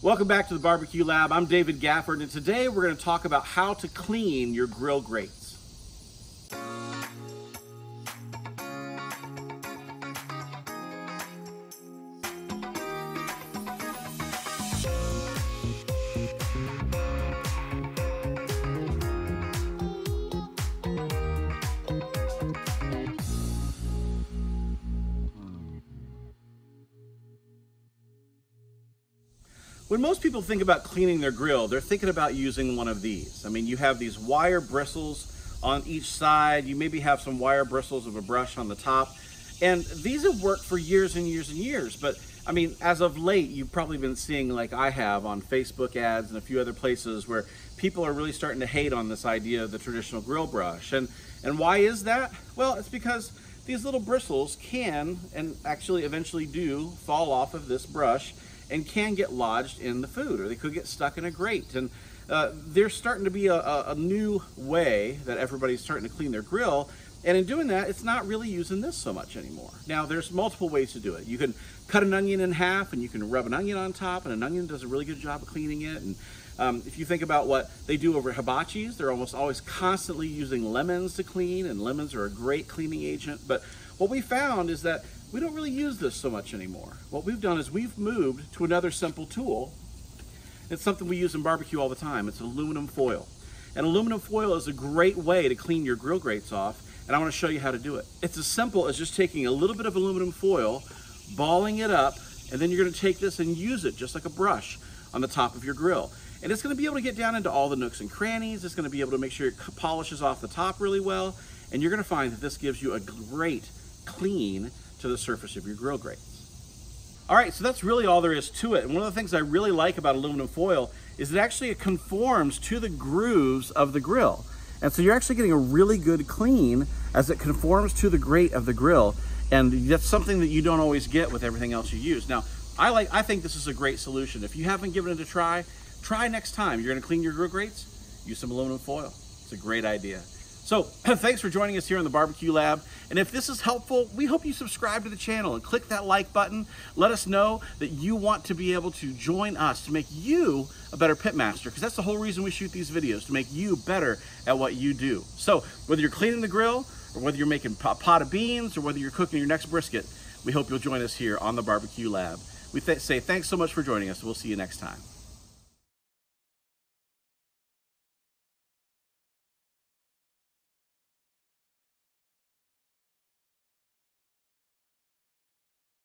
Welcome back to the Barbecue Lab. I'm David Gafford, and today we're going to talk about how to clean your grill grates. When most people think about cleaning their grill, they're thinking about using one of these. I mean, you have these wire bristles on each side. You maybe have some wire bristles of a brush on the top. And these have worked for years and years and years. But I mean, as of late, you've probably been seeing, like I have on Facebook ads and a few other places where people are really starting to hate on this idea of the traditional grill brush. And, and why is that? Well, it's because these little bristles can and actually eventually do fall off of this brush and can get lodged in the food or they could get stuck in a grate. And uh, there's starting to be a, a, new way that everybody's starting to clean their grill and in doing that, it's not really using this so much anymore. Now, there's multiple ways to do it. You can cut an onion in half and you can rub an onion on top, and an onion does a really good job of cleaning it. And um, if you think about what they do over hibachis, they're almost always constantly using lemons to clean, and lemons are a great cleaning agent. But what we found is that we don't really use this so much anymore. What we've done is we've moved to another simple tool. It's something we use in barbecue all the time. It's aluminum foil. And aluminum foil is a great way to clean your grill grates off, and I want to show you how to do it. It's as simple as just taking a little bit of aluminum foil, balling it up, and then you're going to take this and use it just like a brush on the top of your grill. And it's going to be able to get down into all the nooks and crannies. It's going to be able to make sure it polishes off the top really well. And you're going to find that this gives you a great clean to the surface of your grill grates. All right, so that's really all there is to it. And one of the things I really like about aluminum foil is that actually it conforms to the grooves of the grill. And so you're actually getting a really good clean as it conforms to the grate of the grill. And that's something that you don't always get with everything else you use. Now, I like I think this is a great solution. If you haven't given it a try, try next time. You're gonna clean your grill grates, use some aluminum foil. It's a great idea. So thanks for joining us here in the Barbecue Lab. And if this is helpful, we hope you subscribe to the channel and click that like button. Let us know that you want to be able to join us to make you a better pitmaster, because that's the whole reason we shoot these videos, to make you better at what you do. So whether you're cleaning the grill, or whether you're making a pot of beans, or whether you're cooking your next brisket, we hope you'll join us here on the Barbecue Lab. We th say thanks so much for joining us. We'll see you next time.